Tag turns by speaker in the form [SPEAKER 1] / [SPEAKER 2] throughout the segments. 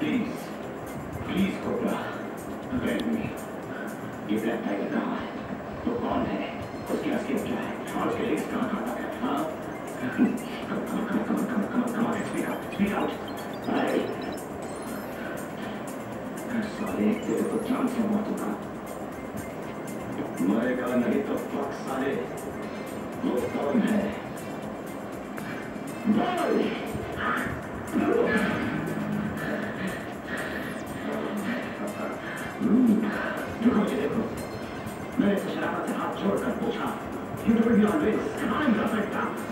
[SPEAKER 1] Please cobra abandon मी ये black tiger कहाँ है वो कौन है उसकी असलियत क्या है और उसके लिंक्स कहाँ कहाँ है हाँ come on, come on, come on, speak out, speak out. Hey. साले तेरे को जान से मार दूँगा मरेगा नहीं तो फक साले वो कौन है बोल देखो जी देखो मैंने तो शराबत से हाथ जोड़कर पूछा You do it always. I'm the victim.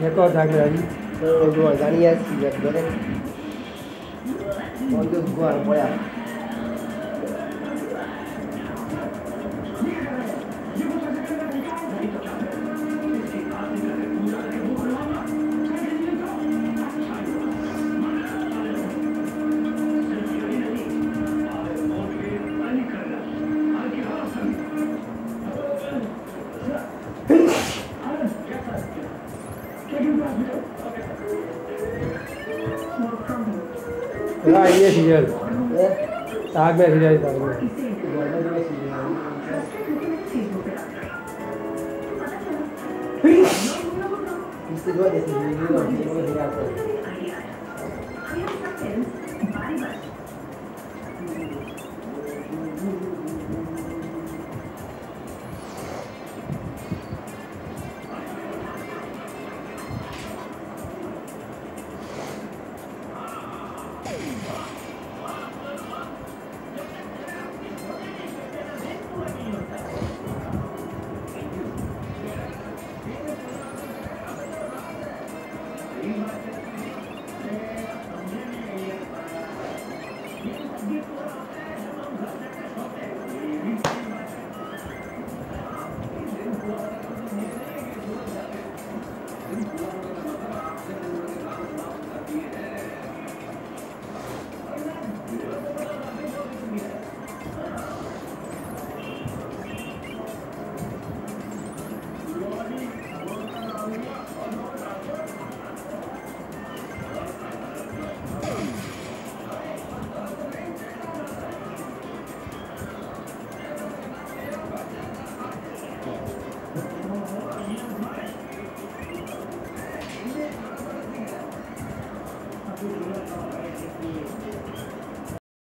[SPEAKER 2] Record Nagaraji. No,
[SPEAKER 3] no, no, Dani has record it. On the go and
[SPEAKER 2] boy. Ini serial.
[SPEAKER 3] Eh,
[SPEAKER 2] Tag में serial tag में.
[SPEAKER 3] boleh dua sih. Istri dua deh sih, dua sih,